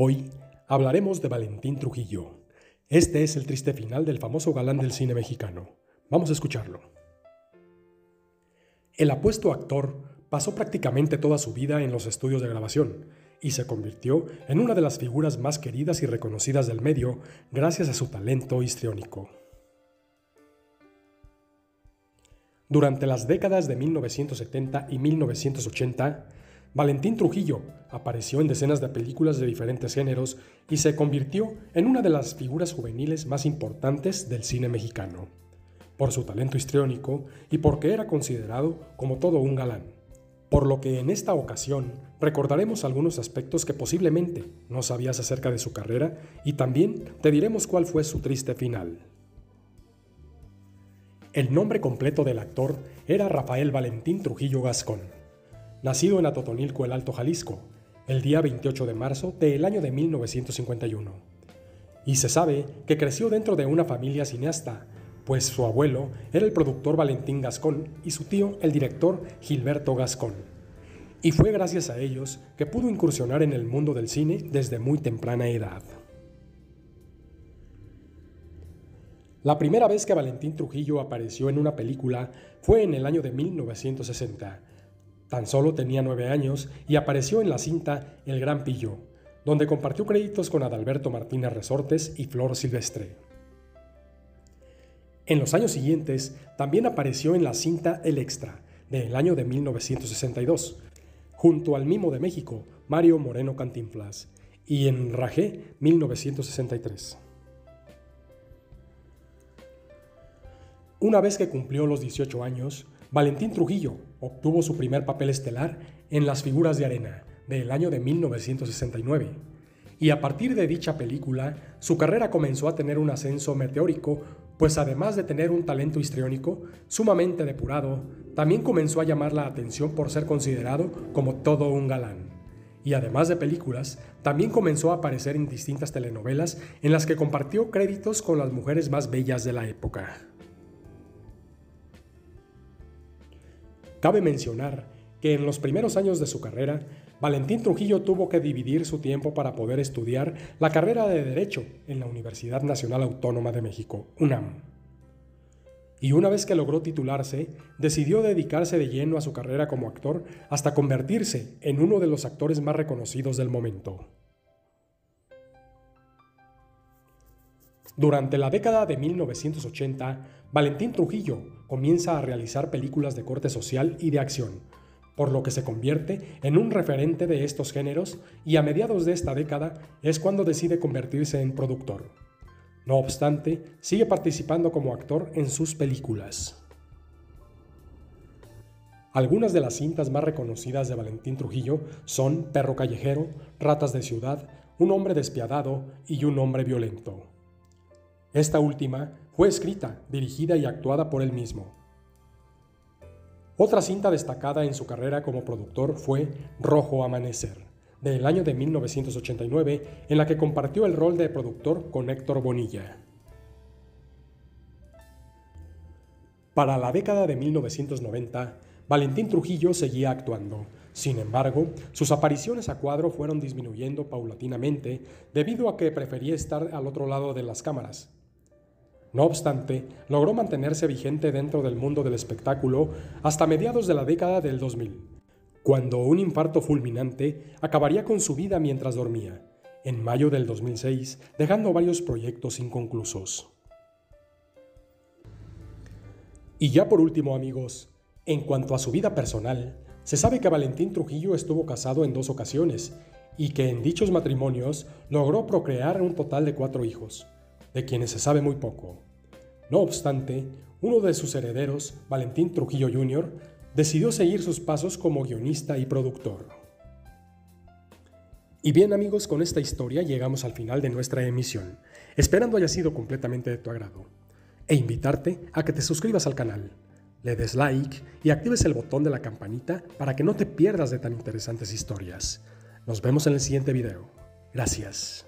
Hoy hablaremos de Valentín Trujillo. Este es el triste final del famoso galán del cine mexicano. Vamos a escucharlo. El apuesto actor pasó prácticamente toda su vida en los estudios de grabación y se convirtió en una de las figuras más queridas y reconocidas del medio gracias a su talento histriónico. Durante las décadas de 1970 y 1980, Valentín Trujillo apareció en decenas de películas de diferentes géneros y se convirtió en una de las figuras juveniles más importantes del cine mexicano, por su talento histriónico y porque era considerado como todo un galán. Por lo que en esta ocasión recordaremos algunos aspectos que posiblemente no sabías acerca de su carrera y también te diremos cuál fue su triste final. El nombre completo del actor era Rafael Valentín Trujillo Gascón. Nacido en Atotonilco, el Alto Jalisco, el día 28 de marzo del año de 1951. Y se sabe que creció dentro de una familia cineasta, pues su abuelo era el productor Valentín Gascón y su tío el director Gilberto Gascón. Y fue gracias a ellos que pudo incursionar en el mundo del cine desde muy temprana edad. La primera vez que Valentín Trujillo apareció en una película fue en el año de 1960. Tan solo tenía nueve años y apareció en la cinta El Gran Pillo, donde compartió créditos con Adalberto Martínez Resortes y Flor Silvestre. En los años siguientes también apareció en la cinta El Extra, del año de 1962, junto al mimo de México, Mario Moreno Cantinflas, y en Rajé 1963. Una vez que cumplió los 18 años, Valentín Trujillo obtuvo su primer papel estelar en Las figuras de arena del año de 1969. Y a partir de dicha película, su carrera comenzó a tener un ascenso meteórico, pues además de tener un talento histriónico sumamente depurado, también comenzó a llamar la atención por ser considerado como todo un galán. Y además de películas, también comenzó a aparecer en distintas telenovelas en las que compartió créditos con las mujeres más bellas de la época. Cabe mencionar que en los primeros años de su carrera, Valentín Trujillo tuvo que dividir su tiempo para poder estudiar la carrera de Derecho en la Universidad Nacional Autónoma de México, UNAM. Y una vez que logró titularse, decidió dedicarse de lleno a su carrera como actor hasta convertirse en uno de los actores más reconocidos del momento. Durante la década de 1980, Valentín Trujillo comienza a realizar películas de corte social y de acción, por lo que se convierte en un referente de estos géneros y a mediados de esta década es cuando decide convertirse en productor. No obstante, sigue participando como actor en sus películas. Algunas de las cintas más reconocidas de Valentín Trujillo son Perro Callejero, Ratas de Ciudad, Un hombre despiadado y Un hombre violento. Esta última fue escrita, dirigida y actuada por él mismo. Otra cinta destacada en su carrera como productor fue Rojo Amanecer, del año de 1989, en la que compartió el rol de productor con Héctor Bonilla. Para la década de 1990, Valentín Trujillo seguía actuando. Sin embargo, sus apariciones a cuadro fueron disminuyendo paulatinamente debido a que prefería estar al otro lado de las cámaras. No obstante, logró mantenerse vigente dentro del mundo del espectáculo hasta mediados de la década del 2000, cuando un infarto fulminante acabaría con su vida mientras dormía, en mayo del 2006, dejando varios proyectos inconclusos. Y ya por último, amigos, en cuanto a su vida personal, se sabe que Valentín Trujillo estuvo casado en dos ocasiones y que en dichos matrimonios logró procrear un total de cuatro hijos de quienes se sabe muy poco. No obstante, uno de sus herederos, Valentín Trujillo Jr., decidió seguir sus pasos como guionista y productor. Y bien amigos, con esta historia llegamos al final de nuestra emisión, esperando haya sido completamente de tu agrado, e invitarte a que te suscribas al canal, le des like y actives el botón de la campanita para que no te pierdas de tan interesantes historias. Nos vemos en el siguiente video. Gracias.